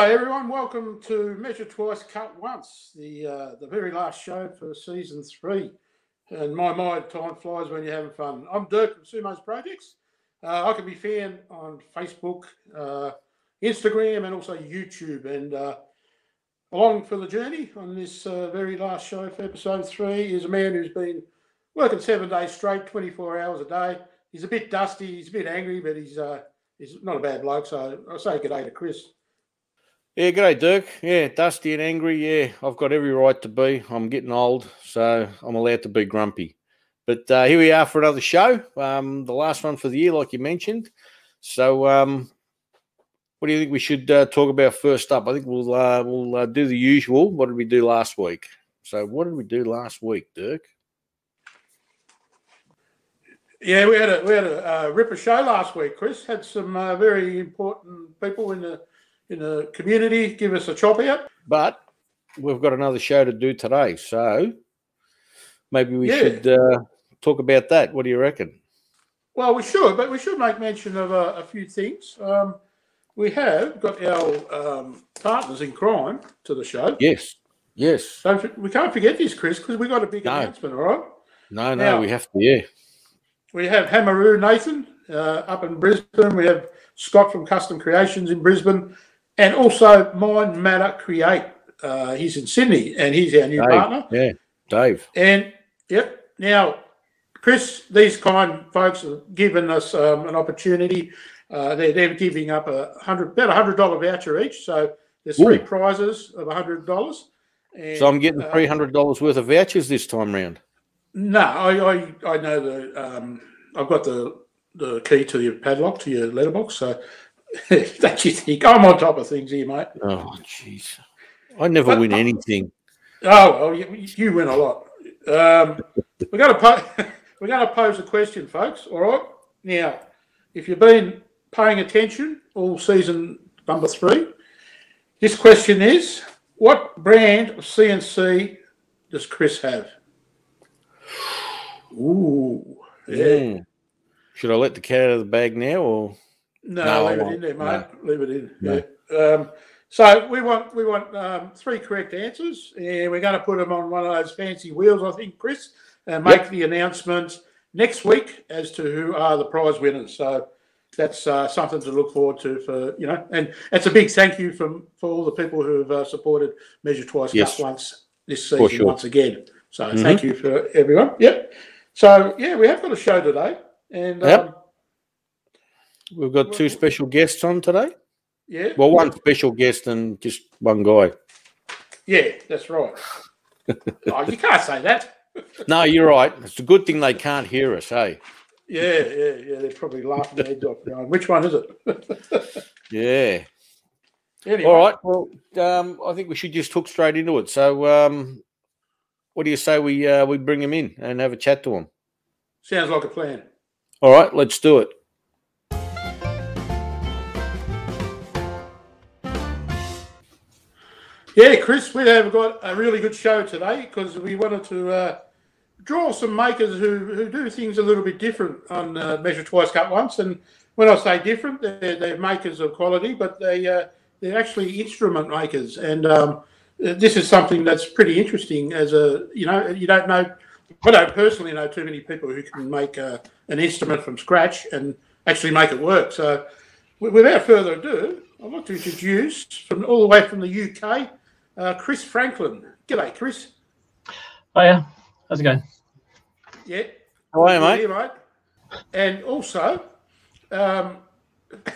G'day everyone. Welcome to Measure Twice, Cut Once, the uh, the very last show for season three. And my mind, time flies when you're having fun. I'm Dirk from Sumo's Projects. Uh, I can be found on Facebook, uh, Instagram, and also YouTube. And uh, along for the journey on this uh, very last show for episode three is a man who's been working seven days straight, 24 hours a day. He's a bit dusty, he's a bit angry, but he's uh, he's not a bad bloke. So I'll say good day to Chris. Yeah, good day, Dirk. Yeah, dusty and angry. Yeah, I've got every right to be. I'm getting old, so I'm allowed to be grumpy. But uh, here we are for another show, um, the last one for the year, like you mentioned. So, um, what do you think we should uh, talk about first up? I think we'll uh, we'll uh, do the usual. What did we do last week? So, what did we do last week, Dirk? Yeah, we had a we had a uh, ripper show last week. Chris had some uh, very important people in the in the community give us a chop out. But we've got another show to do today, so maybe we yeah. should uh, talk about that. What do you reckon? Well, we should, but we should make mention of a, a few things. Um, we have got our um, partners in crime to the show. Yes, yes. Don't, we can't forget this, Chris, because we got a big no. announcement. All right. No, no, now, we have to. Yeah. We have Hammerroo Nathan uh, up in Brisbane. We have Scott from Kustom Creations in Brisbane, and also Mind Matter Create. Uh, he's in Sydney, and he's our new Dave, partner. Yeah, Dave. And yep. Now, Chris, these kind folks have given us um, an opportunity. Uh, they're, they're giving up a hundred, about a hundred dollar voucher each. So there's three Ooh. prizes of a hundred dollars. So I'm getting uh, three hundred dollars worth of vouchers this time round. No, I I, I know the um, I've got the the key to your padlock to your letterbox. So don't you think I'm on top of things here, mate? Oh, jeez, I never but, win anything. Oh, well, you, you win a lot. Um, we're going to po- we're going to pose a question, folks. All right. Now, if you've been paying attention all season number three, this question is: What brand of CNC does Chris have? Ooh, yeah. Mm. Should I let the cat out of the bag now, or no? no leave it in there, mate. No. Leave it in. No. Yeah. Um, so we want we want um, three correct answers, and we're going to put them on one of those fancy wheels, I think, Chris, and make yep. the announcement next week as to who are the prize winners. So that's uh, something to look forward to for you know, and it's a big thank you from for all the people who have uh, supported Measure Twice, yes. Cut Once this season sure. once again. So mm-hmm. thank you for everyone. Yep. So yeah, we have got a show today, and yep. um, we've got two special guests on today. Yeah. Well, one special guest and just one guy. Yeah, that's right. oh, you can't say that. no, you're right. It's a good thing they can't hear us, hey? Yeah, yeah, yeah. They're probably laughing their heads off going, which one is it? yeah. Anyway. All right. Well, um, I think we should just hook straight into it. So, um, what do you say we uh, we bring him in and have a chat to him? Sounds like a plan. All right, let's do it. Yeah, Chris, we have got a really good show today because we wanted to uh, draw some makers who, who do things a little bit different on uh, Measure Twice, Cut Once. And when I say different, they're, they're makers of quality, but they, uh, they're actually instrument makers. And um, this is something that's pretty interesting as a, you know, you don't know, I don't personally know too many people who can make uh, an instrument from scratch and actually make it work. So without further ado, I'd like to introduce from all the way from the UK, uh, Chris Franklin. G'day, Chris. Hiya. How's it going? Yeah. How are you, mate? Here, mate. And also, um,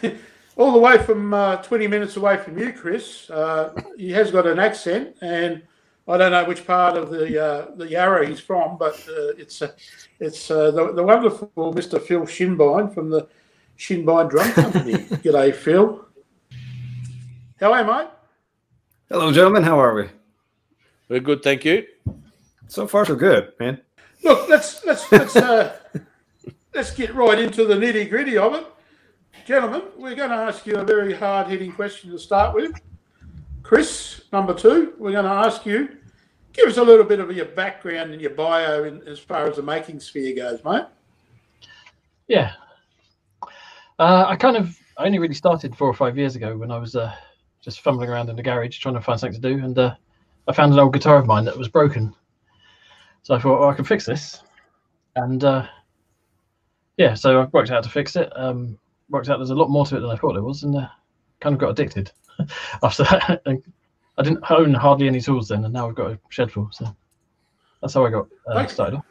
all the way from uh, 20 minutes away from you, Chris, uh, he has got an accent, and I don't know which part of the uh, the Yarra he's from, but uh, it's uh, it's uh, the, the wonderful Mr. Phil Schinbein from the Schinbein Drum Company. G'day, Phil. How are you, mate? Hello, gentlemen. How are we? We're good, thank you. So far, so good, man. Look, let's let's let's uh, let's get right into the nitty gritty of it, gentlemen. We're going to ask you a very hard hitting question to start with. Chris, number two, we're going to ask you give us a little bit of your background and your bio in, as far as the making sphere goes, mate. Yeah, uh, I kind of I only really started four or five years ago when I was uh, just fumbling around in the garage trying to find something to do, and uh, I found an old guitar of mine that was broken. So I thought, well, I can fix this, and uh, yeah, so I worked out how to fix it. Um, worked out there's a lot more to it than I thought there was, and uh, kind of got addicted after that. And I didn't own hardly any tools then, and now I've got a shed full. So that's how I got uh, started. off.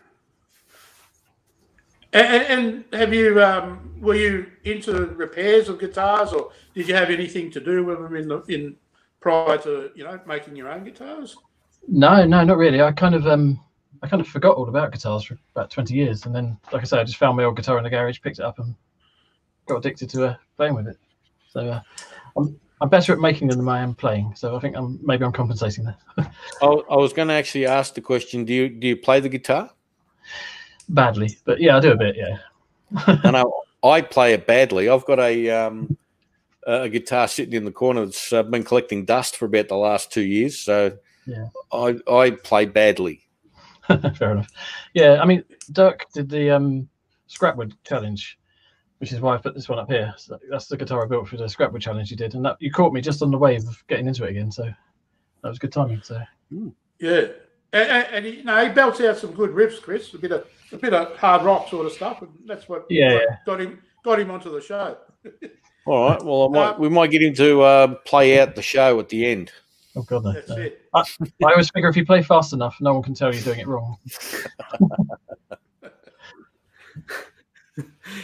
And, and have you um, were you into repairs of guitars, or did you have anything to do with them in the, in prior to you know making your own guitars? No, no, not really. I kind of um, I kind of forgot all about guitars for about twenty years, and then, like I say, I just found my old guitar in the garage, picked it up, and got addicted to uh, playing with it. So uh, I'm I'm better at making them than I am playing. So I think I'm maybe I'm compensating there. I, I was going to actually ask the question: Do you do you play the guitar? Badly, but yeah, I do a bit. Yeah. I know I play it badly. I've got a um, a guitar sitting in the corner that's uh, been collecting dust for about the last two years. So Yeah. I I play badly. Fair enough. Yeah, I mean, Dirk did the um, Scrapwood challenge, which is why I put this one up here. So that's the guitar I built for the Scrapwood challenge you did, and that you caught me just on the wave of getting into it again. So that was good timing. So Yeah, and, and, and he, no, he belts out some good riffs, Chris. A bit of a bit of hard rock sort of stuff, and that's what Yeah, got him got him onto the show. All right. Well, I might, Uh, we might get him to uh, play out the show at the end. oh god, no. That's no. it. I always figure if you play fast enough, no one can tell you're doing it wrong.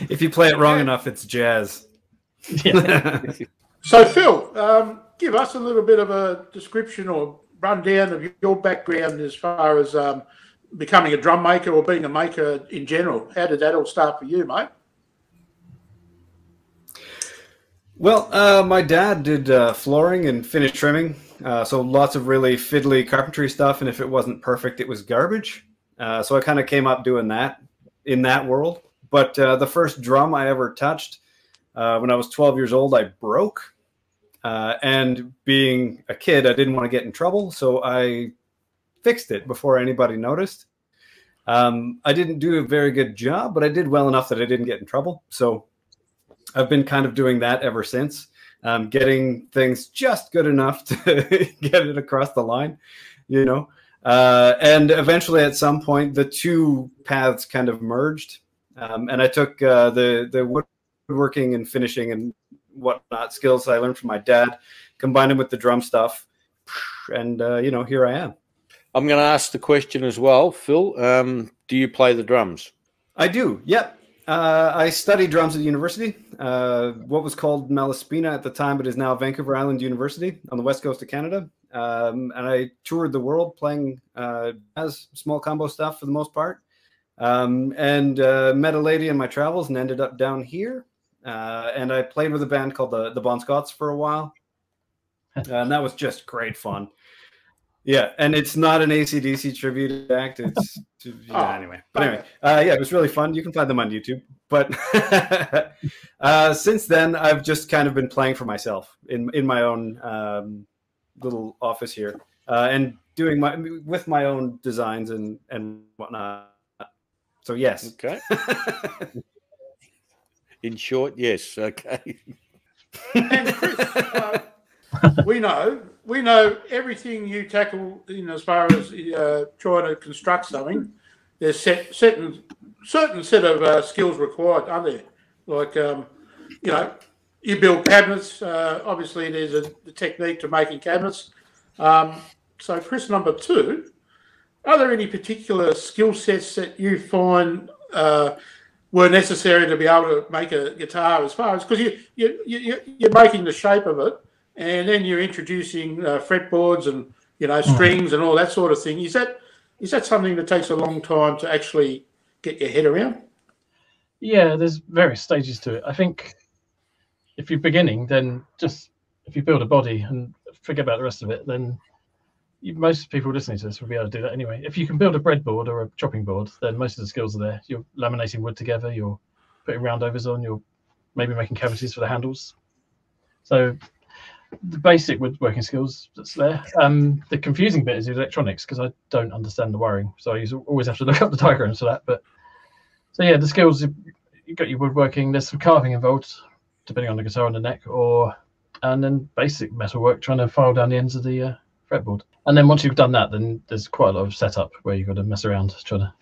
If you play it wrong enough, it's jazz. Yeah. So Phil, um, give us a little bit of a description or rundown of your background as far as um, becoming a drum maker or being a maker in general. How did that all start for you, mate? Well, uh, my dad did uh, flooring and finish trimming, uh, so lots of really fiddly carpentry stuff. And if it wasn't perfect, it was garbage. Uh, so I kind of came up doing that in that world. But uh, the first drum I ever touched uh, when I was 12 years old, I broke. Uh, and being a kid, I didn't want to get in trouble, so I fixed it before anybody noticed. Um, I didn't do a very good job, but I did well enough that I didn't get in trouble. So I've been kind of doing that ever since, um, getting things just good enough to get it across the line, you know. Uh, and eventually, at some point, the two paths kind of merged, um, and I took uh, the the woodworking and finishing and whatnot skills I learned from my dad, combined them with the drum stuff, and uh, you know, here I am. I'm going to ask the question as well, Phil. Um, do you play the drums? I do. Yep. Uh, I studied drums at university. Uh, what was called Malaspina at the time, but is now Vancouver Island University on the west coast of Canada. Um, and I toured the world playing uh, jazz, small combo stuff for the most part. Um, and uh, met a lady in my travels and ended up down here. Uh, and I played with a band called the the Bon Scotts for a while, and that was just great fun. Yeah, and it's not an ACDC tribute act. It's yeah, Oh, anyway. But anyway, uh, yeah, it was really fun. You can find them on YouTube. But uh, since then, I've just kind of been playing for myself in in my own um, little office here, uh, and doing my with my own designs and and whatnot. So yes, Okay. In short, yes. Okay. And Chris, uh, we know we know everything you tackle in as far as uh, trying to construct something. There's set certain certain set of uh, skills required, aren't there? Like um, you know, you build cabinets. Uh, obviously, there's a the technique to making cabinets. Um, so, Chris, number two, are there any particular skill sets that you find uh, were necessary to be able to make a guitar as far as because you, you, you, you're making the shape of it and then you're introducing uh, fretboards and you know strings and all that sort of thing. Is that is that something that takes a long time to actually get your head around? Yeah, there's various stages to it. I think if you're beginning, then just if you build a body and forget about the rest of it, then most people listening to this will be able to do that anyway. If you can build a breadboard or a chopping board, then most of the skills are there. You're laminating wood together, you're putting roundovers on, you're maybe making cavities for the handles. So the basic woodworking skills that's there. Um, the confusing bit is the electronics because I don't understand the wiring, so I always have to look up the diagrams for that. But so yeah, the skills you got your woodworking. There's some carving involved, depending on the guitar and the neck, or and then basic metalwork trying to file down the ends of the uh, fretboard. And then once you've done that, then there's quite a lot of setup where you've got to mess around trying to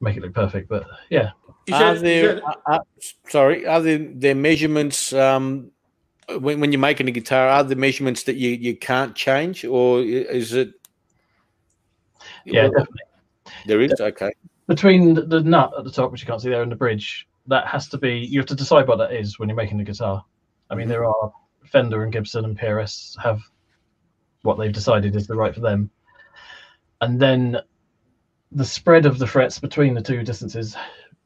make it look perfect. But yeah, Are there, said- uh, uh, sorry, are there, there measurements um, when, when you're making a guitar? Are there measurements that you, you can't change, or is it? yeah, definitely. there is. Okay, Between the, the nut at the top, which you can't see there, and the bridge, that has to be. You have to decide what that is when you're making the guitar. I mean, there are Fender and Gibson and PRS have what they've decided is the right for them, and then the spread of the frets between the two distances.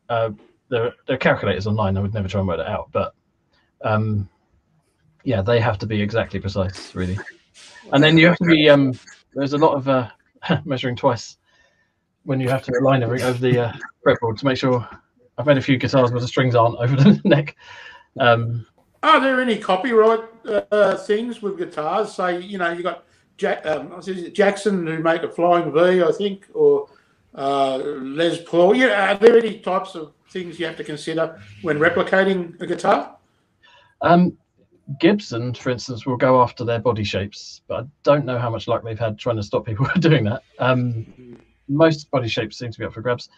Uh, there, there are calculators online. I would never try and work it out, but um, yeah, they have to be exactly precise, really. And then you have to be. Um, there's a lot of uh, measuring twice when you have to align everything over the uh, fretboard to make sure. I've made a few guitars where the strings aren't over the neck. Um, Are there any copyright uh, things with guitars? Say, you know, you got Jack, um, Jackson who make a Flying V, I think, or uh, Les Paul. Yeah, are there any types of things you have to consider when replicating a guitar? um, Gibson, for instance, will go after their body shapes, but I don't know how much luck they've had trying to stop people from doing that. Um, most body shapes seem to be up for grabs.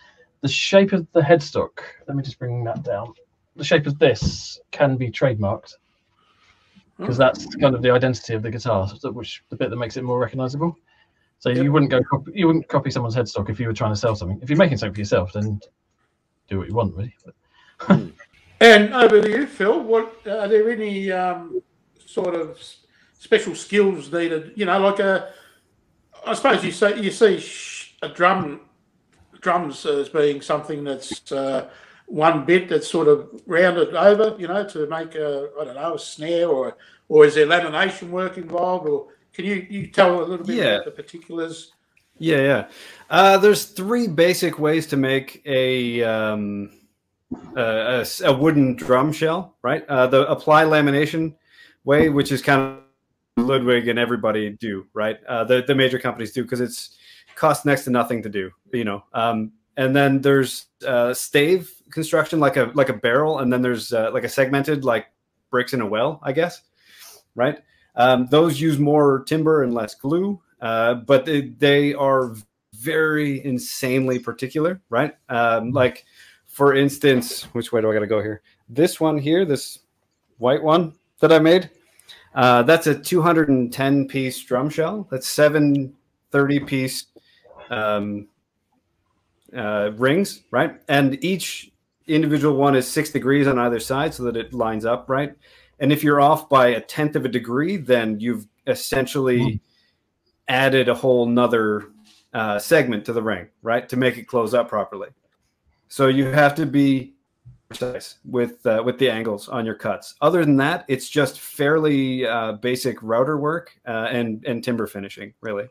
The shape of the headstock, let me just bring that down. The shape of this can be trademarked because that's kind of the identity of the guitar, which the bit that makes it more recognizable. So Yep. you wouldn't go copy, you wouldn't copy someone's headstock if you were trying to sell something. If you're making something for yourself, then do what you want, really. And over to you, Phil. What are there any um, sort of special skills needed? You know, like a, I suppose you say you see a drum, drums as being something that's uh, one bit that's sort of rounded over. You know, to make a I don't know a snare or or is there lamination work involved? Or can you you tell a little bit Yeah. about the particulars? Yeah, yeah. Uh, there's three basic ways to make a um, a, a wooden drum shell, right? Uh, the apply lamination way, which is kind of Ludwig and everybody do, right? Uh, the the major companies do because it's costs next to nothing to do, you know. Um, and then there's uh, stave construction, like a like a barrel, and then there's uh, like a segmented, like bricks in a well, I guess, right? Um, those use more timber and less glue, uh, but they, they are very insanely particular, right? Um, like, for instance, which way do I got to go here? This one here, this white one that I made, uh, that's a 210 piece drum shell. That's seven 30 piece um, uh, rings, right? And each individual one is six degrees on either side so that it lines up, right? And if you're off by a tenth of a degree, then you've essentially added a whole nother uh, segment to the ring, right, to make it close up properly. So you have to be precise with uh, with the angles on your cuts. Other than that, it's just fairly uh, basic router work uh, and and timber finishing, really.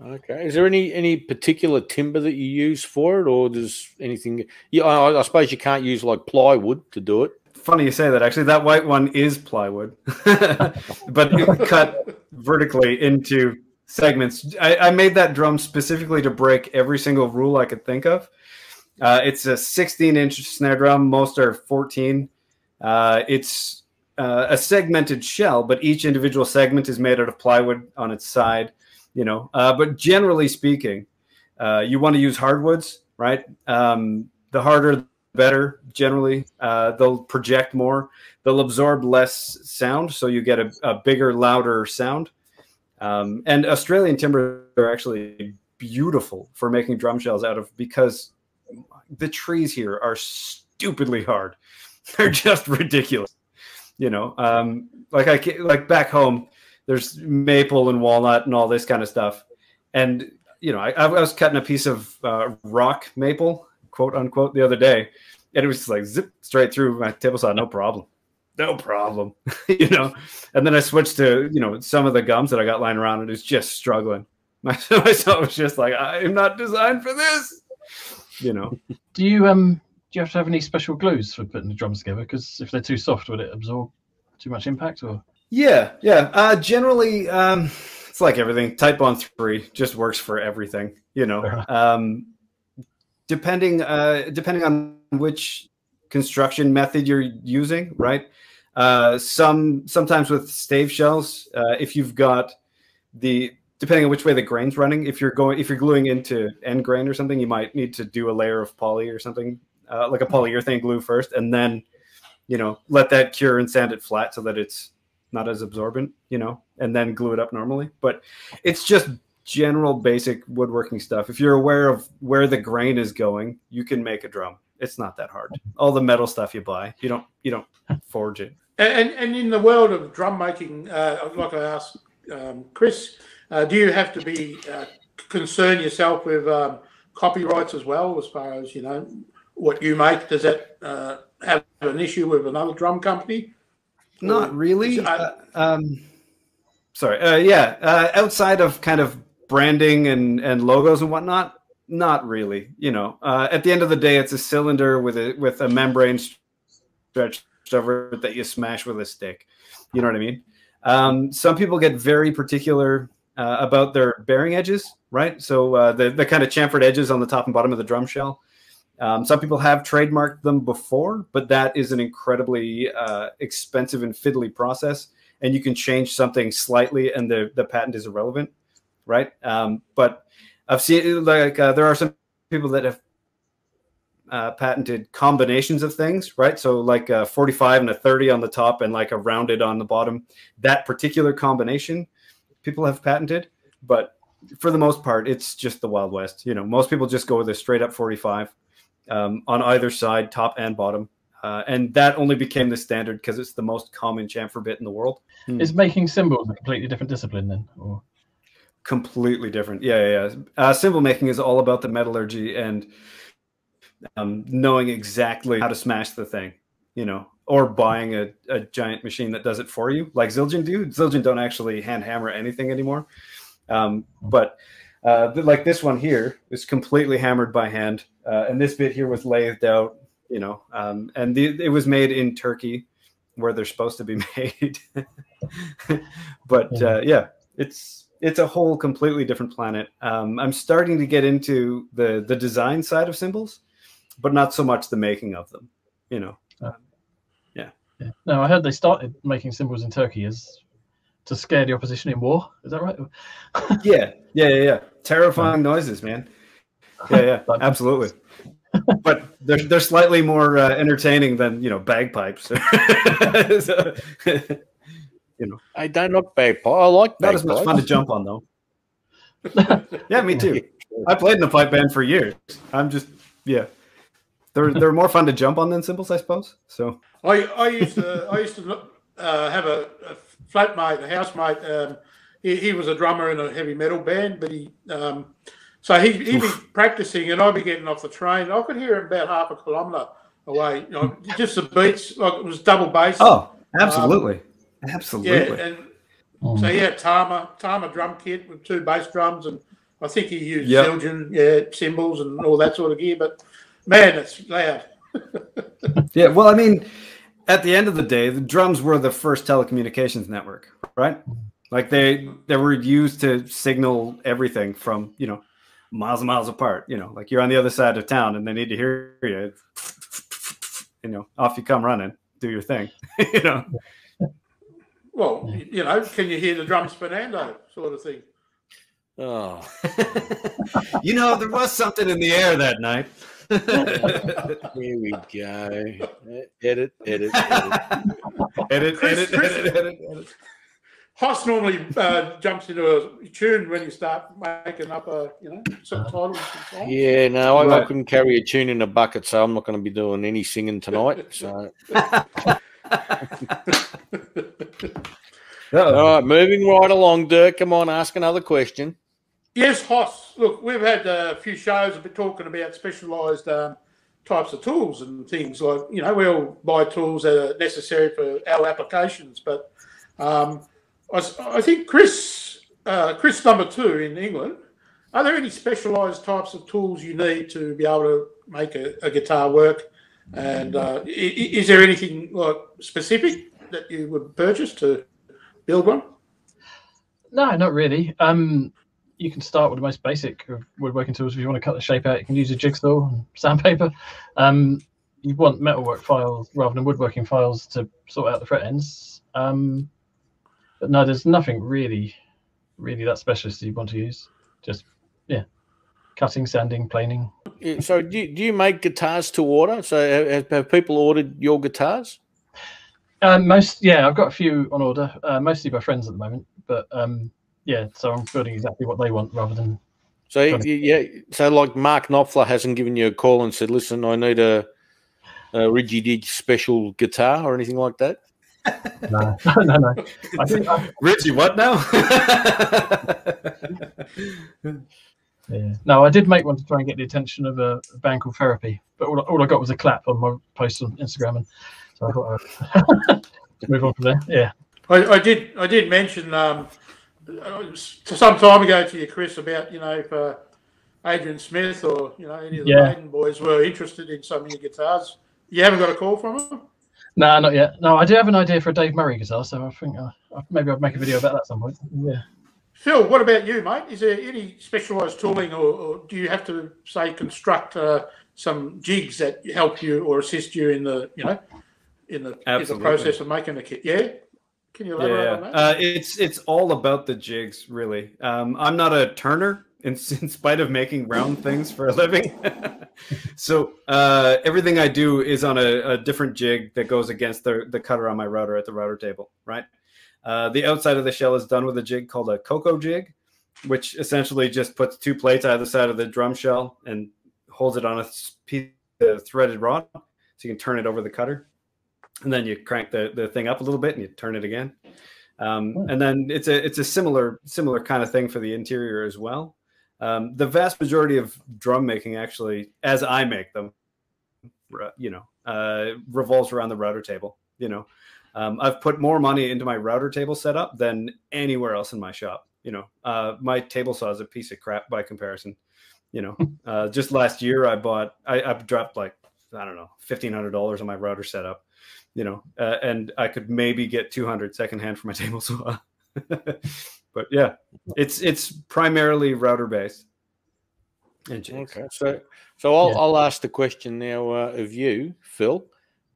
Okay. Is there any any particular timber that you use for it, or does anything? Yeah, I, I suppose you can't use like plywood to do it. Funny you say that. Actually, that white one is plywood, but cut vertically into segments. I, I made that drum specifically to break every single rule I could think of. Uh, it's a 16 inch snare drum. Most are 14. Uh, it's uh, a segmented shell, but each individual segment is made out of plywood on its side. You know, uh, but generally speaking, uh, you want to use hardwoods, right? Um, the harder, the better. Generally, uh, they'll project more. They'll absorb less sound, so you get a, a bigger, louder sound. Um, and Australian timber are actually beautiful for making drum shells out of because the trees here are stupidly hard. They're just ridiculous. You know, um, like I like back home, there's maple and walnut and all this kind of stuff. And you know, I, I was cutting a piece of uh, rock maple, quote unquote, the other day, and it was just like zip straight through my table saw, no problem, no problem. you know, and then I switched to you know some of the gums that I got lying around, and it's just struggling. My myself was just like, I'm not designed for this. You know. do you um do you have to have any special glues for putting the drums together? Because if they're too soft, would it absorb too much impact? Or Yeah, yeah. Uh, generally, um, it's like everything. Titebond three just works for everything. You know, um, depending uh, depending on which construction method you're using, right? Uh, some sometimes with stave shells, uh, if you've got the depending on which way the grain's running, if you're going if you're gluing into end grain or something, you might need to do a layer of poly or something uh, like a polyurethane glue first, and then you know let that cure and sand it flat so that it's not as absorbent, you know, and then glue it up normally. But it's just general basic woodworking stuff. If you're aware of where the grain is going, you can make a drum. It's not that hard. All the metal stuff you buy, you don't you don't forge it. And, and in the world of drum making, uh, like I asked um, Chris, uh, do you have to be uh, concern yourself with um, copyrights as well, as far as you know what you make? Does that uh, have an issue with another drum company? Not really. Uh, um, sorry. Uh, yeah, uh, outside of kind of branding and and logos and whatnot, not really. You know, at the end of the day, it's a cylinder with a with a membrane stretched over it that you smash with a stick. You know what I mean? Um, some people get very particular uh, about their bearing edges, right? So uh, the the kind of chamfered edges on the top and bottom of the drum shell. Um, some people have trademarked them before, but that is an incredibly uh, expensive and fiddly process, and you can change something slightly, and the the patent is irrelevant, right? Um, but I've seen like uh, there are some people that have uh, patented combinations of things, right? So like a 45 and a 30 on the top and like a rounded on the bottom. That particular combination, people have patented, but for the most part, it's just the Wild West. You know, most people just go with a straight up 45 um, on either side, top and bottom. Uh, and that only became the standard because it's the most common chamfer bit in the world. Is making cymbals a completely different discipline then? Or? Completely different. Yeah, yeah. yeah. Uh, cymbal making is all about the metallurgy and um, knowing exactly how to smash the thing, you know, or buying a, a giant machine that does it for you, like Zildjian do. Zildjian don't actually hand hammer anything anymore. Um, but uh, like this one here is completely hammered by hand, uh, and this bit here was lathed out, you know, um, and the, it was made in Turkey, where they're supposed to be made. but uh, yeah, it's it's a whole completely different planet. Um, I'm starting to get into the the design side of cymbals but not so much the making of them. You know. Um, yeah. yeah. No, I heard they started making cymbals in Turkey as to scare the opposition in war. Is that right? yeah, yeah, yeah, yeah. Terrifying noises, man. Yeah, yeah, absolutely. but they're they're slightly more uh, entertaining than you know bagpipes. so, you know, I don't like bagpipes. I like not as much fun to jump on though. yeah, me too. I played in the pipe band for years. I'm just yeah they're they're more fun to jump on than cymbals, I suppose. So I I used to I used to uh, have a, a flatmate, a housemate. Um, he, he was a drummer in a heavy metal band, but he um, so he he'd be practicing, and I'd be getting off the train. I could hear him about half a kilometre away. You know, just the beats like it was double bass. Oh, absolutely, um, absolutely. Yeah, and oh. so yeah, Tama Tama drum kit with two bass drums, and I think he used yep. Zildjian, yeah, cymbals and all that sort of gear, but man, it's loud. yeah, well, I mean, at the end of the day, the drums were the first telecommunications network, right? Like they they were used to signal everything from you know miles and miles apart. You know, like you're on the other side of town and they need to hear you. You know, off you come running, do your thing. you know. Well, you know, can you hear the drums Fernando sort of thing? Oh, you know, there was something in the air that night. Here we go. Edit, edit, edit. edit, Chris, edit, Chris, edit, edit, edit. Hoss normally uh, jumps into a tune when you start making up a, you know, subtitles Yeah, no, I, right. I, couldn't carry a tune in a bucket, so I'm not going to be doing any singing tonight. So. All right, moving right along, Dirk. Come on, ask another question. Yes, Hoss. Look, we've had a few shows been talking about specialised um, types of tools and things like you know we all buy tools that are necessary for our applications, but um, I, I, think Chris, uh, Chris number two in England, are there any specialised types of tools you need to be able to make a, a guitar work? And uh, is, is there anything like specific that you would purchase to build one? No, not really. Um, you can start with the most basic of woodworking tools. If you want to cut the shape out, you can use a jigsaw and sandpaper. Um, you want metalwork files rather than woodworking files to sort out the fret ends. Um, but no, there's nothing really, really that specialist you want to use. Just yeah, cutting, sanding, planing. So do you, do you make guitars to order? So have, have people ordered your guitars? Um, most yeah, I've got a few on order, uh, mostly by friends at the moment. But um, yeah, so I'm building exactly what they want rather than So y- Got yeah, so like Mark Knopfler hasn't given you a call and said, "Listen, I need a, a Rigidig special guitar or anything like that." no, no, no. I think I, Richie, what now? yeah. no, I did make one to try and get the attention of a, a band called Therapy, but all, all I got was a clap on my post on Instagram, and so I thought I'd move on from there. Yeah, I, I did. I did mention um, some time ago to you, Chris, about you know if uh, Adrian Smith or you know any of the Yeah. Maiden boys were interested in some of your guitars. You haven't got a call from them. no, not yet. No, I do have an idea for a Dave Murray guitar, so I think uh, maybe I'd make a video about that at some point. Yeah. Phil, what about you, mate? Is there any specialised tooling, or, or do you have to say construct uh, some jigs that help you or assist you in the you know in the, in the process of making a kit? Yeah. Can you elaborate yeah, on that? uh, it's it's all about the jigs, really. Um, I'm not a turner, in, in spite of making round things for a living. so uh, everything I do is on a, a different jig that goes against the the cutter on my router at the router table, right? Uh, the outside of the shell is done with a jig called a cocoa jig, which essentially just puts two plates either side of the drum shell and holds it on a piece of threaded rod, so you can turn it over the cutter, and then you crank the, the thing up a little bit and you turn it again. Um, Hmm. and then it's a it's a similar similar kind of thing for the interior as well. Um, the vast majority of drum making, actually, as I make them, you know, uh, revolves around the router table. You know, um, I've put more money into my router table setup than anywhere else in my shop. You know, uh, my table saw is a piece of crap by comparison. You know, uh, just last year I bought, I, I dropped like I don't know, fifteen hundred dollars on my router setup. You know, uh, and I could maybe get 200 secondhand for my table saw. but yeah, it's it's primarily router based. And jigs. Okay, so so I'll Yeah. I'll ask the question now uh, of you, Phil.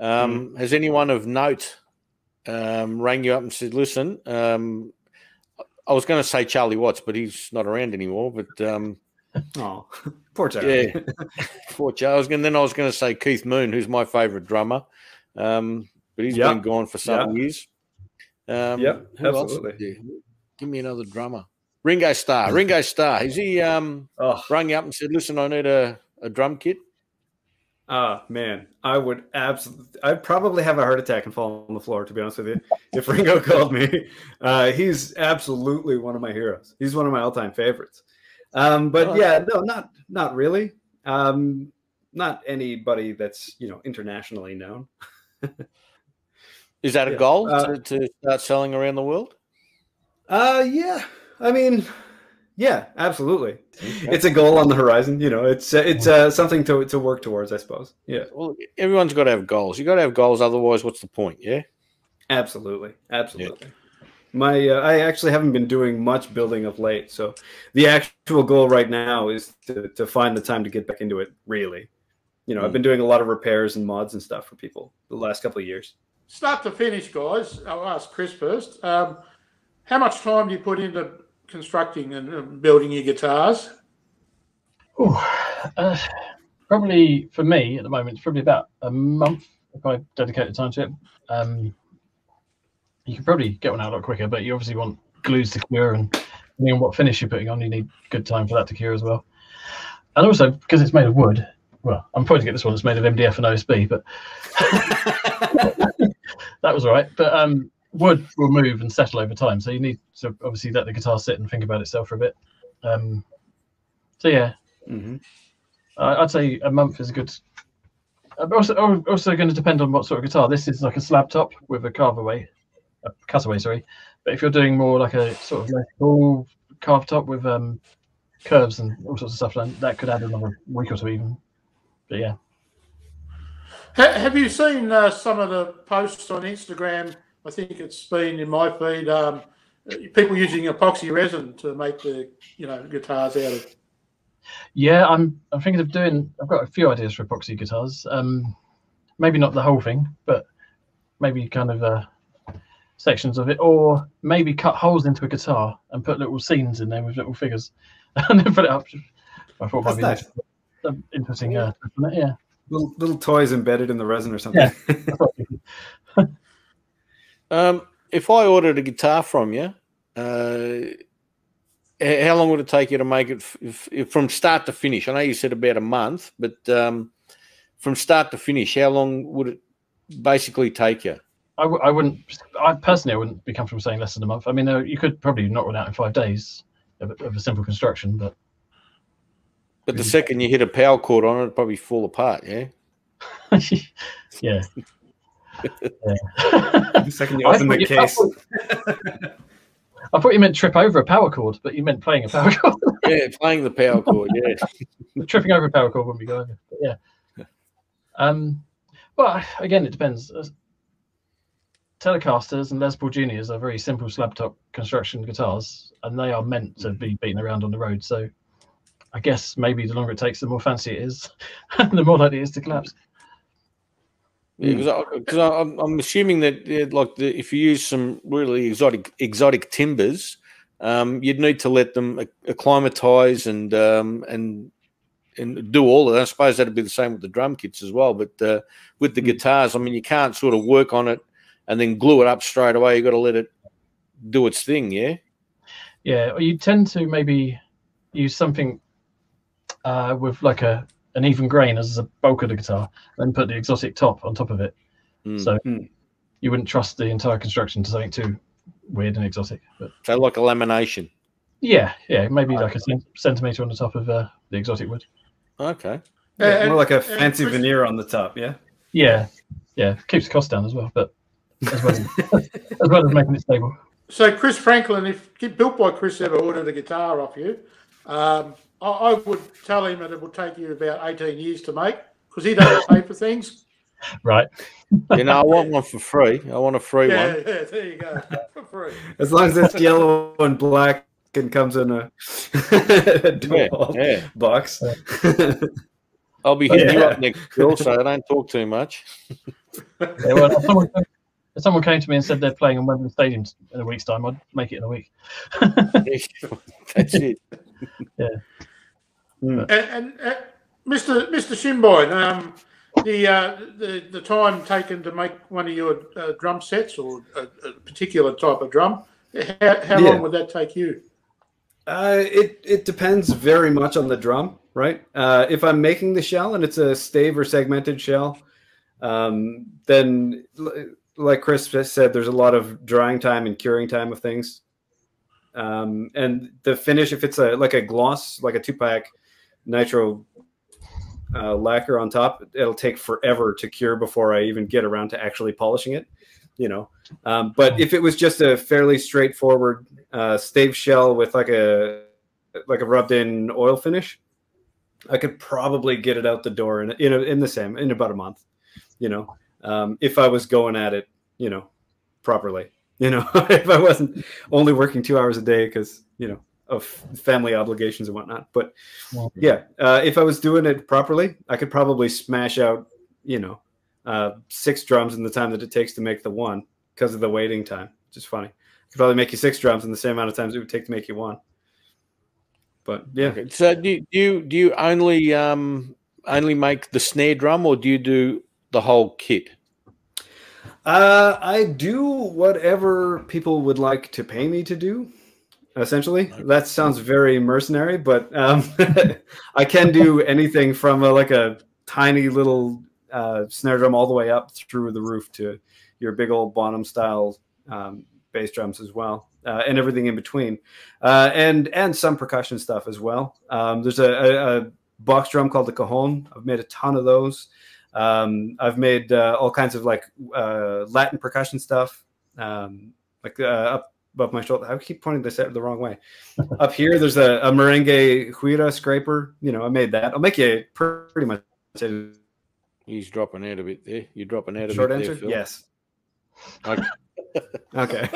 Um, Mm. Has anyone of note um, rang you up and said, "Listen, um, I was going to say Charlie Watts, but he's not around anymore." But um, Oh, poor Charlie. yeah, poor Charlie. I then I was going to say Keith Moon, who's my favourite drummer, um, but he's Yeah. been gone for some years. Um, Yep, absolutely. Give me another drummer. Ringo Starr. Ringo Starr. Is he um, Oh, rang you up and said, "Listen, I need a, a drum kit"? ah, man, I would absolutely. I'd probably have a heart attack and fall on the floor. To be honest with you, if Ringo called me, uh, he's absolutely one of my heroes. He's one of my all-time favorites. Um, but Oh, yeah, no, not not really. Um, not anybody that's you know internationally known. Is that a Yeah, goal uh, to, to start selling around the world? Uh, yeah. I mean, yeah, absolutely. It's a goal on the horizon. You know, it's uh, it's uh, something to to work towards, I suppose. Yeah, Well, everyone's got to have goals. You got to have goals, otherwise, what's the point? Yeah. absolutely, absolutely. My, uh, I actually haven't been doing much building of late, so the actual goal right now is to to find the time to get back into it. Really, you know, I've been doing a lot of repairs and mods and stuff for people the last couple of years. Start to finish, guys. I'll ask Chris first. Um, how much time do you put into constructing and uh, building your guitars? Ooh, uh, probably for me at the moment, it's probably about a month if I dedicate the time to it. Um, you can probably get one out a lot quicker, but you obviously want glues to cure, and depending on what finish you're putting on, you need good time for that to cure as well. And also because it's made of wood. Well, I'm probably to get this one that's made of MDF and OSB, but that was all right. But um, wood will move and settle over time, so you need to obviously let the guitar sit and think about itself for a bit. Um, so yeah, hmm uh, I'd say a month is a good. Uh, also, also going to depend on what sort of guitar. This is like a slab top with a carve away, a cutaway, sorry. But if you're doing more like a sort of like full carved top with um, curves and all sorts of stuff, then that could add another week or two even. But yeah, have you seen uh, some of the posts on Instagram? I think it's been in my feed. Um, people using epoxy resin to make the you know guitars out of. yeah, I'm I'm thinking of doing. I've got a few ideas for epoxy guitars. Um, maybe not the whole thing, but maybe kind of uh, sections of it, or maybe cut holes into a guitar and put little scenes in there with little figures, and then put it up. I thought That's might be nice. An interesting. Uh, yeah, Little, little toys embedded in the resin or something. Um, if I ordered a guitar from you, uh, how long would it take you to make it f- f- if, from start to finish? I know you said about a month, but um, from start to finish, how long would it basically take you? I, w- I wouldn't. I personally, I wouldn't be comfortable saying less than a month. I mean, uh, you could probably knock one out in five days of, a- of a simple construction, but But the second you hit a power chord on it, it'd probably fall apart. Yeah. yeah. The second you I open the thought you- case. I thought you meant trip over a power cord, but you meant playing a power chord. Yeah, playing the power chord. Yeah. Tripping over a power cord wouldn't be good. either, But yeah. Um, well, again, it depends. Uh, Telecasters and Les Paul Juniors are very simple slab top construction guitars, and they are meant to be beaten around on the road. So, I guess maybe the longer it takes, the more fancy it is, and the more likely it is to collapse. Yeah, because I'm, I'm assuming that yeah, like the, if you use some really exotic exotic timbers, um, you'd need to let them acclimatize and um, and and do all of that. I suppose that'd be the same with the drum kits as well. But uh, with the guitars, I mean, you can't sort of work on it and then glue it up straight away. You've got to let it do its thing. Yeah. Yeah, or you tend to maybe use something uh, with like a an even grain as a bulk of the guitar, then put the exotic top on top of it. Mm. So Mm. you wouldn't trust the entire construction to something too weird and exotic. But So like a lamination. yeah, yeah, maybe like a cent- centimeter on the top of uh, the exotic wood. Okay. Yeah, Uh, more like a fancy Chris- veneer on the top, yeah? Yeah, yeah, keeps the cost down as well, but as well as, as, well as making it stable. So Chris Franklin, if built by Chris ever ordered a guitar off you, um, I, I would tell him that it would take you about eighteen years to make because he doesn't pay for things. Right. You know, I want one for free. I want a free Yeah, one. yeah, there you go, for free. As long as it's yellow and black and comes in a Yeah, yeah. box. I'll be hitting you up next, Bill, so don't talk too much. Yeah, well, if someone, if someone came to me and said they're playing in Wembley Stadium in a week's time, I'd make it in a week. That's it. And, and uh, Mr. Mr. Shimboyne, um, the, uh, the the time taken to make one of your uh, drum sets or a, a particular type of drum, how, how Yeah. long would that take you? Uh, it it depends very much on the drum, right? Uh, if I'm making the shell and it's a stave or segmented shell, um, then l- like Chris said, there's a lot of drying time and curing time of things. Um, and the finish, if it's a like a gloss, like a two pack nitro uh, lacquer on top, it'll take forever to cure before I even get around to actually polishing it. You know, um, but if it was just a fairly straightforward uh, stave shell with like a like a rubbed in oil finish, I could probably get it out the door in in, a, in the same in about a month. You know, um, if I was going at it, you know, properly. You know, if I wasn't only working two hours a day because you know of family obligations and whatnot. But yeah, uh, if I was doing it properly, I could probably smash out, you know, uh, six drums in the time that it takes to make the one because of the waiting time, which is funny. I could probably make you six drums in the same amount of times it would take to make you one. But yeah, Okay. So do you, do you do you only um only make the snare drum, or do you do the whole kit? uh, I do whatever people would like to pay me to do. Essentially, that sounds very mercenary, but um, I can do anything from a, like a tiny little uh, snare drum all the way up through the roof to your big old Bonham style um, bass drums as well, uh, and everything in between, uh, and and some percussion stuff as well. Um, there's a, a, a box drum called the cajon. I've made a ton of those. Um, I've made uh, all kinds of like uh, Latin percussion stuff, um, like uh, up above my shoulder. I keep pointing this out the wrong way. up here, there's a, a merengue güira scraper. You know, I made that. I'll make you pretty much He's dropping out a bit there. You're dropping out a short bit answer. there, Phil. Yes. Okay. Okay.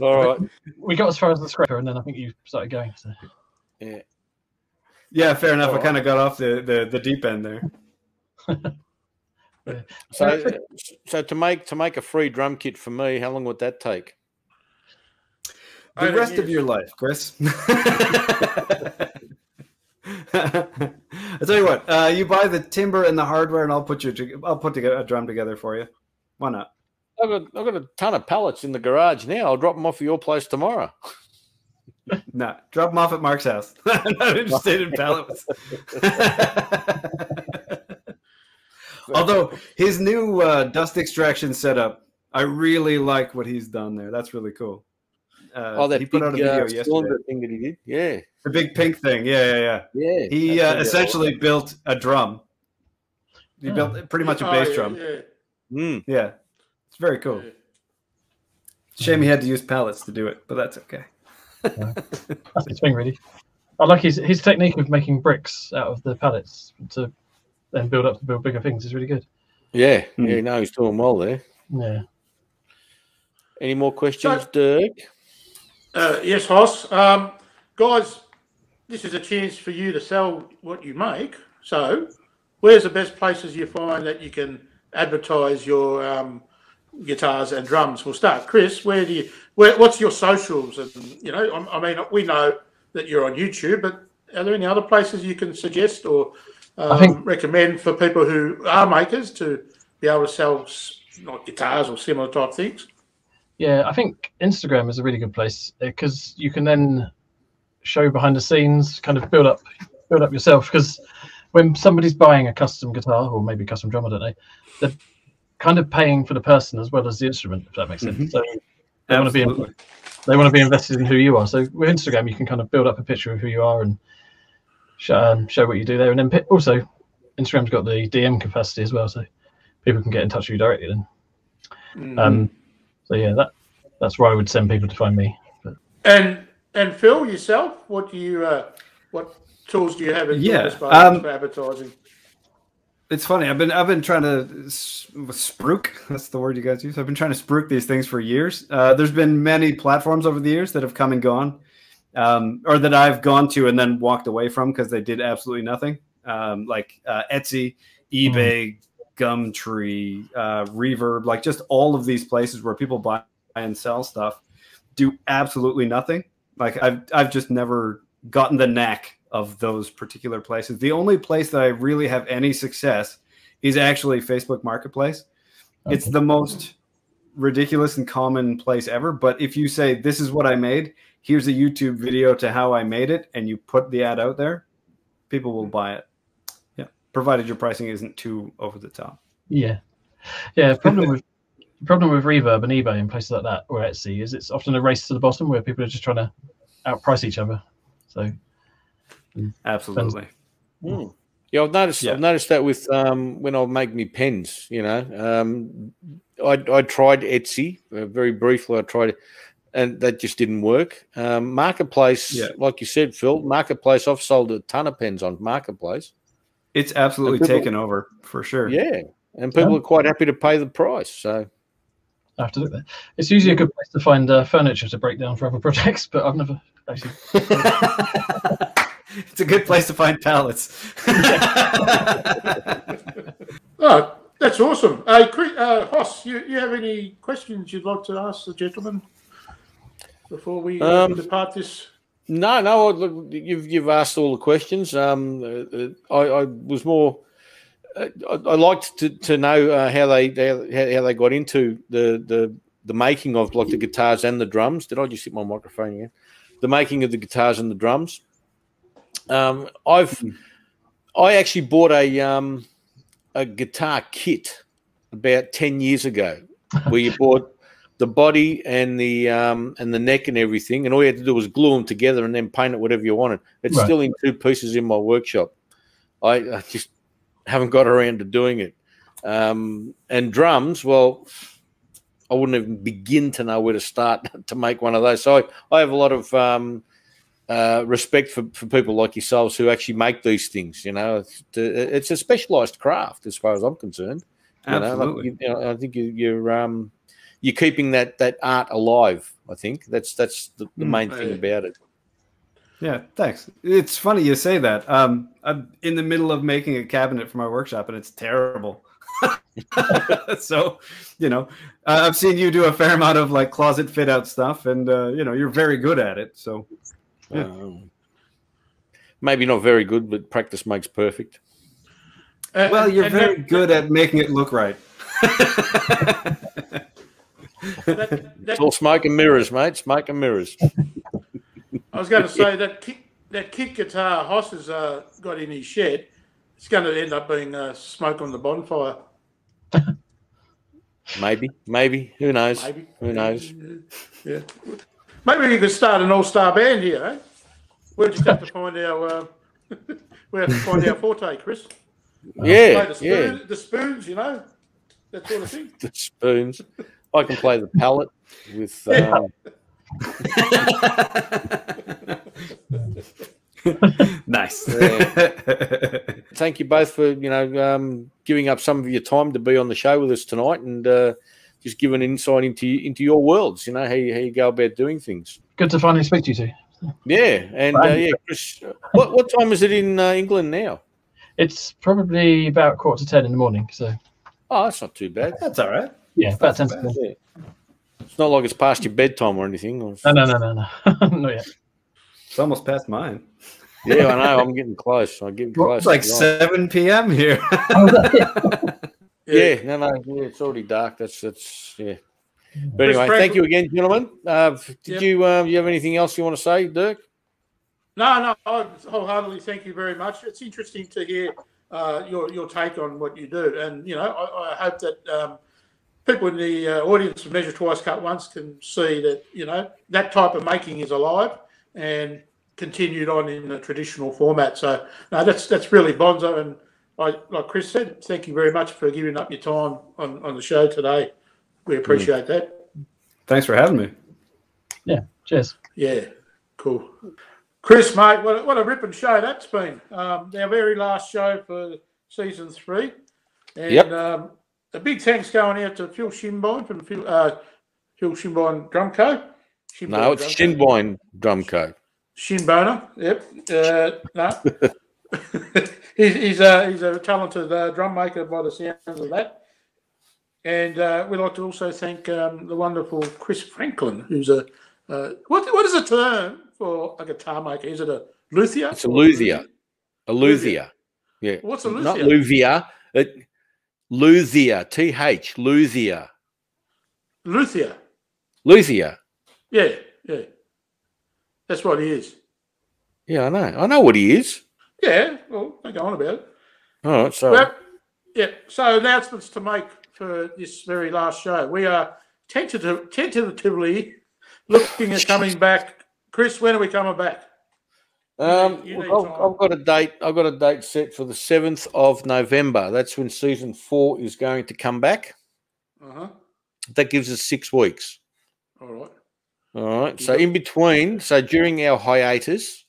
All right. We got as far as the scraper, and then I think you started going. So. Yeah. Yeah, fair enough. I Alright. kind of got off the, the, the deep end there. So, so to make to make a free drum kit for me, how long would that take? The Eight rest of your life, Chris. I tell you what, uh, you buy the timber and the hardware, and I'll put you. I'll put together a drum together for you. Why not? I've got I've got a ton of pallets in the garage now. I'll drop them off at your place tomorrow. No, drop them off at Mark's house. I'm not interested in pallets. Although his new uh, dust extraction setup, I really like what he's done there. That's really cool. Uh, Oh, that he put big out a video uh, yesterday. thing that he did. Yeah, The big pink thing. Yeah, yeah, yeah. yeah. He uh, gonna be essentially built a drum. He Oh. built pretty much a Oh, bass yeah, drum. yeah. awesome. Mm. Yeah, it's very cool. Yeah. Shame he had to use pallets to do it, but that's okay. That's his thing, really. I like his his technique of making bricks out of the pallets to then build up to build bigger things is really good. Yeah, Hmm. yeah. No, he's doing well there. Yeah. Any more questions, So- Dirk? Uh, yes, Hoss. Um, guys, this is a chance for you to sell what you make. So, where's the best places you find that you can advertise your um, guitars and drums? We'll start, Chris. Where do you? Where, what's your socials? And you know, I, I mean, we know that you're on YouTube, but are there any other places you can suggest or um, think- recommend for people who are makers to be able to sell like guitars or similar type things? Yeah, I think Instagram is a really good place because you can then show behind the scenes, kind of build up, build up yourself. Because when somebody's buying a custom guitar or maybe custom drum, I don't know, they're kind of paying for the person as well as the instrument, if that makes sense. Mhm. So they want to be Absolutely. they want to be invested in who you are. So with Instagram, you can kind of build up a picture of who you are and show, um, show what you do there. And then pi- also, Instagram's got the DM capacity as well, so people can get in touch with you directly. Then, Mm. um, so yeah, that that's where I would send people to find me. But And and Phil, yourself, what do you uh, what tools do you have in Yeah, your disposal um, for advertising? It's funny. I've been I've been trying to s- spruik. That's the word you guys use. I've been trying to spruik these things for years. Uh, there's been many platforms over the years that have come and gone, um, or that I've gone to and then walked away from because they did absolutely nothing. Um, like uh, Etsy, eBay, Gumtree, uh, Reverb, like just all of these places where people buy and sell stuff do absolutely nothing. Like I've I've just never gotten the knack of those particular places. The only place that I really have any success is actually Facebook Marketplace. It's the most ridiculous and common place ever. But if you say, This is what I made, here's a YouTube video to how I made it, and you put the ad out there, people will buy it. Yeah. Provided your pricing isn't too over the top. yeah, yeah. Problem with problem with Reverb and eBay and places like that or Etsy is it's often a race to the bottom where people are just trying to outprice each other. So Absolutely. Hmm. Yeah, I've noticed. Yeah. I've noticed that with um, when I make me pens. You know, um, I I tried Etsy uh, very briefly. I tried and that just didn't work. Um, Marketplace, Yeah. like you said, Phil. Marketplace. I've sold a ton of pens on Marketplace. It's absolutely people- taken over for sure. Yeah, and people Yeah. are quite happy to pay the price. So I have to look there. It's usually a good place to find uh, furniture to break down for other projects, but I've never actually. it's a good place to find pallets. Oh, that's awesome. Uh, Chris, uh, Hoss, you, you have any questions you'd like to ask the gentleman before we Um, depart this? No, no, look, you've you've asked all the questions. Um, uh, uh, I, I was more. Uh, I, I liked to, to know uh, how they, how they got into the, the the making of like the guitars and the drums. Did I just hit my microphone again? The making of the guitars and the drums. Um, I've I actually bought a um, a guitar kit about ten years ago, where you bought the body and the um, and the neck and everything, and all you had to do was glue them together and then paint it whatever you wanted. It's Right. still in two pieces in my workshop. I, I just haven't got around to doing it. Um, and drums, well, I wouldn't even begin to know where to start to make one of those. So I, I have a lot of um, uh, respect for, for people like yourselves who actually make these things. You know, it's, it's a specialized craft as far as I'm concerned. You know, like, Absolutely. you- you know, I think you, you're um, you're keeping that that art alive. I think that's that's the, the Mm. main thing Yeah. about it. Yeah, thanks. It's funny you say that. Um, I'm in the middle of making a cabinet for my workshop, and it's terrible. so, you know, uh, I've seen you do a fair amount of like closet fit out stuff, and uh, you know, you're very good at it. So, yeah. Um, maybe not very good, but practice makes perfect. Uh, well, you're very good at making it look right. that- that- It's all smoke and mirrors, mate. Smoke and mirrors. I was going to say that kick, that kick guitar Hoss has uh, got in his shed. It's going to end up being uh, smoke on the bonfire. Maybe, maybe. Who knows? Maybe. Who knows? Yeah. Maybe we could start an all-star band here, eh? We'll just have to find our. Uh, we have to find our forte, Chris. Yeah, Play the, yeah. the spoons, you know, that sort of thing. The spoons. I can play the palette with. Um, nice. thank you both for you know um, giving up some of your time to be on the show with us tonight and uh, just giving an insight into into your worlds. You know how you, how you go about doing things. Good to finally speak to you two. Yeah, and uh, yeah, Chris. What what time is it in uh, England now? It's probably about quarter to ten in the morning. So Oh, that's not too bad. That's all right. Yeah, about ten That's to ten. It's not like it's past your bedtime or anything. or- No, no, no, no, no, not yet. It's almost past mine. Yeah, I know. I'm getting close. I'm getting close. It's like 7 p.m. here. Yeah, no, no, yeah, it's already dark. That's that's yeah. But anyway, thank you again, gentlemen. Uh, did Yep. you um, you have anything else you want to say, Dirk? No, no, I wholeheartedly thank you very much. It's interesting to hear uh, your your take on what you do, and you know, I, I hope that um, people in the uh, audience of Measure Twice, Cut Once can see that you know that type of making is alive and continued on in the traditional format. So, no, that's that's really bonzo, and I, like Chris said, thank you very much for giving up your time on, on the show today. We appreciate that. Thanks for having me. Yeah. Cheers. Yeah, cool. Chris, mate, what, a- what a ripping show that's been. Um, our very last show for season three. And Yep. um, a big thanks going out to Phil Shinbone from Phil, uh, Phil Shinbone Drum Co. Shinbone No, it's Drum Co. Shinbone Drum Co. Shinboner, yep. Uh, no. he's, he's, a, he's a talented uh, drum maker by the sounds of that. And uh, we'd like to also thank um, the wonderful Chris Franklin, who's a uh, what what is a term for a guitar maker? Is it a luthier? It's a luthier. A luthier. Yeah. What's a luthier? Not luthier? luthier. It, luthier. T H. Luthier. Luthier. Luthier. Yeah, yeah. That's what he is. Yeah, I know. I know what he is. Yeah. Well, don't go on about it. All right. So Well, yeah. So announcements to make for this very last show. We are tentative, tentatively looking at coming back. Chris, when are we coming back? Um, you look, need I've. I've got a date. I've got a date set for the seventh of November. That's when season four is going to come back. Uh huh. That gives us six weeks. All right. All right. So in between, so during our hiatus,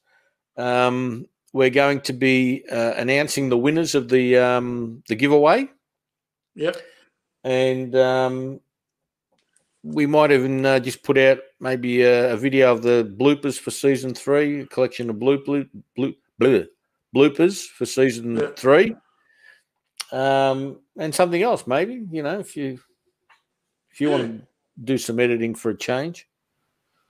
um, we're going to be uh, announcing the winners of the um, the giveaway, Yep. and um, we might even uh, just put out maybe a, a video of the bloopers for season three, a collection of bloop, bloop, bloop, bloop, bloopers for season Yeah. three, um, and something else maybe. You know, if you if you want to do some editing for a change.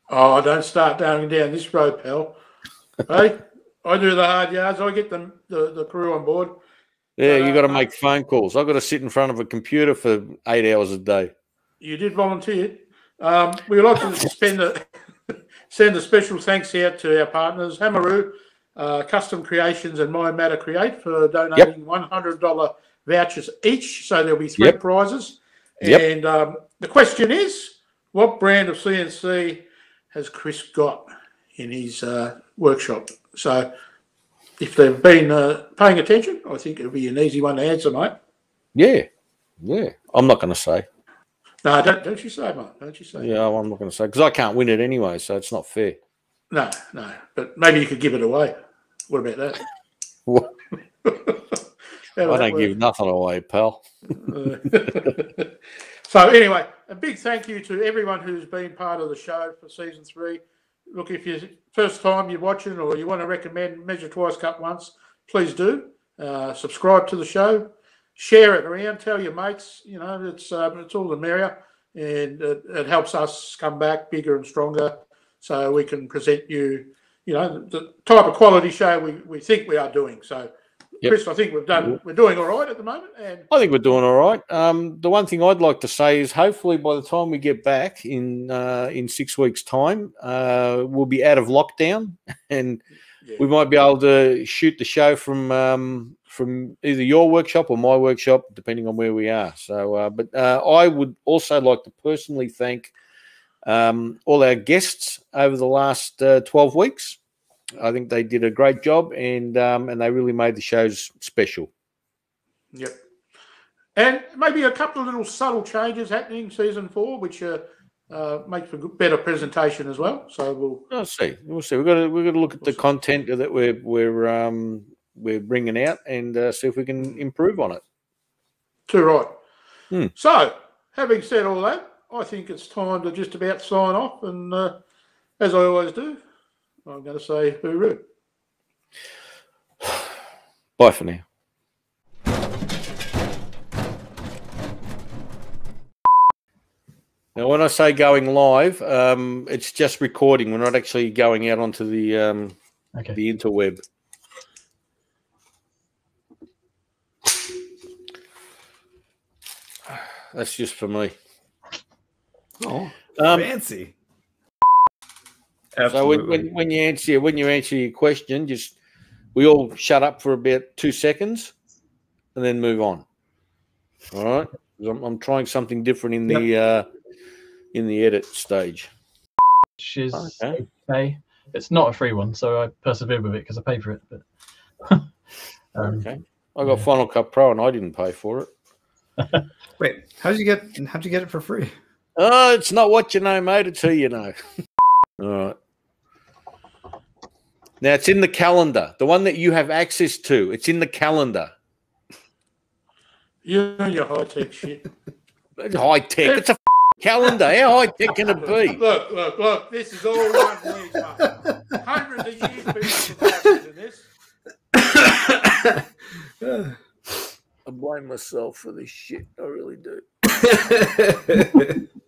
Oh, don't start down down this road, pal. hey, I do the hard yards. I get them the, the crew on board. Yeah, But, you got to uh, make phone calls. I've got to sit in front of a computer for eight hours a day. You did volunteer. Um, we would like to spend a, send a special thanks out to our partners, Hammerroo, uh, Kustom Creations, and Mind Matter Create for donating $100 vouchers each. So there'll be three Yep. prizes. Yep. And um, the question is what brand of CNC has Chris got in his uh, workshop? So if they've been uh, paying attention, I think it'll be an easy one to answer, mate. Yeah, yeah. I'm not going to say. No, don't, don't you say, mate. Don't you say. Yeah, I'm not going to say because I can't win it anyway, so it's not fair. No, no. But maybe you could give it away. What about that? What? I don't give nothing away, pal. So anyway, a big thank you to everyone who's been part of the show for season three. Look, if you first time you're watching or you want to recommend Measure Twice, Cut Once, please do. Uh, subscribe to the show. Share it around. Tell your mates. You know, it's um, it's all the merrier, and it, it helps us come back bigger and stronger, so we can present you. You know, the, type of quality show we, we think we are doing. So, Yep. Chris, I think we've done. We're doing all right at the moment, and I think we're doing all right. Um, the one thing I'd like to say is, hopefully, by the time we get back in uh, in six weeks' time, uh, we'll be out of lockdown, and yeah. we might be able to shoot the show from um, from either your workshop or my workshop, depending on where we are. So, uh, but uh, I would also like to personally thank um, all our guests over the last uh, twelve weeks. I think they did a great job, and um, and they really made the shows special. Yep. And maybe a couple of little subtle changes happening season four, which uh, uh, make for good, better presentation as well. So we'll We'll see. We'll see. We've got to we've got to look at the content that we're we're um we're bringing out and uh, see if we can improve on it. too right. Hmm. So, having said all that, I think it's time to just about sign off. And uh, as I always do, I'm going to say hooroo. Bye for now. Now, when I say going live, um, it's just recording. We're not actually going out onto the um, Okay. the interweb. That's just for me. Oh, Um, fancy. So when, when, when you answer when you answer your question, just we all shut up for about two seconds, and then move on. All right, I'm, I'm trying something different in the uh, in the edit stage. Which is Okay. okay. It's not a free one, so I persevered with it because I paid for it. But um, Okay, I got Final Cut Pro and I didn't pay for it. Wait, how did you get? How'd you get it for free? Oh, it's not what you know, mate. It's who you know. all right. Now it's in the calendar, the one that you have access to. It's in the calendar. You and your high tech shit. High tech. It's a calendar. How high tech can it be? Look, look, look. This is all one lead. Hundreds of years people have been in this. I blame myself for this shit. I really do.